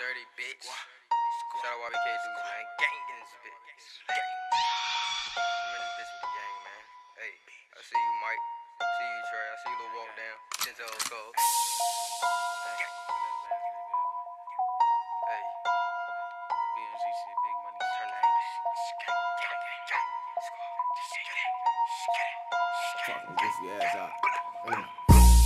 30, bitch. Shout out YBK dudes, man. Gang in this bitch. Gang. I'm in this bitch with the gang, man. Hey, I see you, Mike. See you, Trey. I see you, little walk down. Denzel Cole. Hey. BNG shit, big money. Turn that. Fucking goofy ass out. Mm.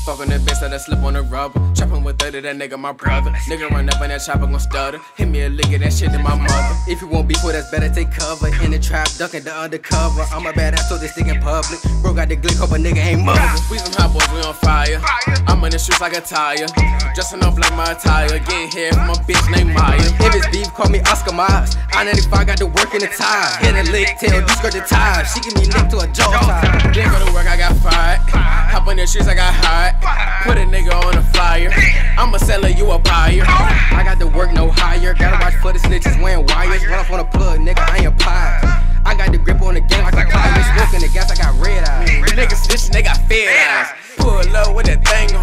Fucking that bitch that I slip on the rubber. Chopping with 30, that nigga my brother. Nigga run up and that chopper gon' stutter. Hit me a lick of that shit in my mother. If you want beef with us, better take cover. In the trap, ducking the undercover. I'm a badass, so this stick in public. Bro got the glick, hope a nigga ain't mother. We some hot boys, we on fire. I'm in the streets like a tire. Dressing up like my attire. Getting hair from a bitch named Maya. If it's beef, call me Oscar Mayer. I 95 got to work in the tire. Hit a lick, tail, you skirt the tire. She give me lick to a jaw tie. Didn't go to work, I got fired. The streets, I got hot. Put a nigga on a flyer. I'm a seller, you a buyer. I got to work no higher. Gotta watch for the snitches wearing wires. Run off on a plug, nigga, I ain't a pie. I got the grip on the game like a pirate. Smoking the gas, I got red eyes. Niggas snitching, they got fed eyes. Pull up with that thing